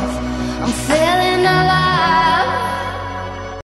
love. I'm feeling.